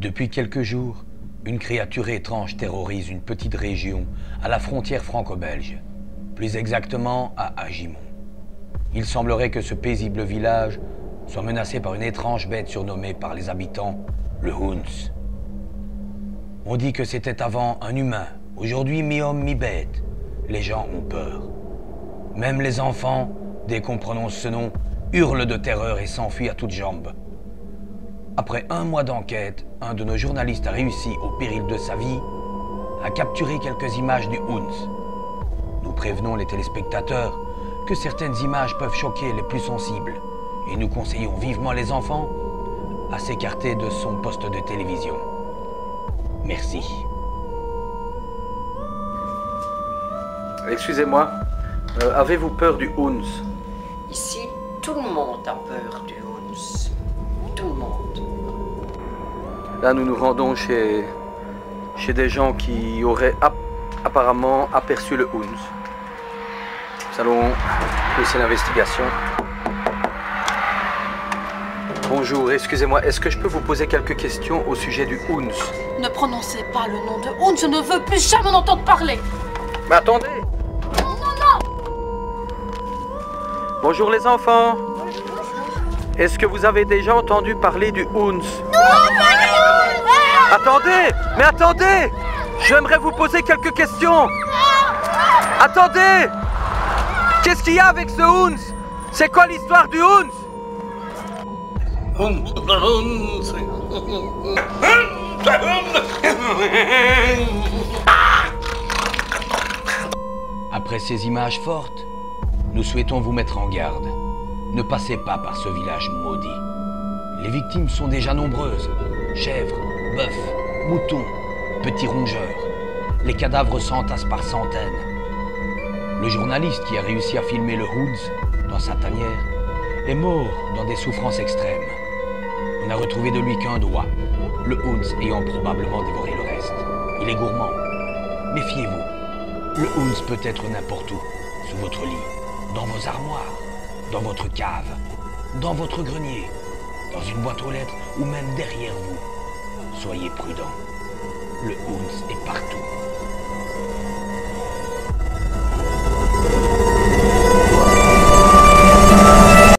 Depuis quelques jours, une créature étrange terrorise une petite région à la frontière franco-belge, plus exactement à Agimont. Il semblerait que ce paisible village soit menacé par une étrange bête surnommée par les habitants le Huns. On dit que c'était avant un humain, aujourd'hui mi-homme, mi-bête. Les gens ont peur. Même les enfants, dès qu'on prononce ce nom, hurlent de terreur et s'enfuient à toutes jambes. Après un mois d'enquête, un de nos journalistes a réussi, au péril de sa vie, à capturer quelques images du Huns. Nous prévenons les téléspectateurs que certaines images peuvent choquer les plus sensibles et nous conseillons vivement les enfants à s'écarter de son poste de télévision. Merci. Excusez-moi, euh, avez-vous peur du Huns Ici, tout le monde a peur du Huns. Là, nous nous rendons chez, chez des gens qui auraient ap- apparemment aperçu le Huns. Nous allons laisser l'investigation. Bonjour, excusez-moi, est-ce que je peux vous poser quelques questions au sujet du Huns Ne prononcez pas le nom de Houn, je ne veux plus jamais en entendre parler. Mais attendez Bonjour les enfants Est-ce que vous avez déjà entendu parler du Huns Attendez Mais attendez J'aimerais vous poser quelques questions Attendez Qu'est-ce qu'il y a avec ce Huns? C'est quoi l'histoire du Huns? Après ces images fortes, nous souhaitons vous mettre en garde. Ne passez pas par ce village maudit. Les victimes sont déjà nombreuses. Chèvres, bœufs, moutons, petits rongeurs. Les cadavres s'entassent par centaines. Le journaliste qui a réussi à filmer le Hoods dans sa tanière est mort dans des souffrances extrêmes. On n'a retrouvé de lui qu'un doigt, le Hoods ayant probablement dévoré le reste. Il est gourmand. Méfiez-vous. Le Huns peut être n'importe où, sous votre lit, dans vos armoires, dans votre cave, dans votre grenier, dans une boîte aux lettres ou même derrière vous. Soyez prudents. Le Huns est partout.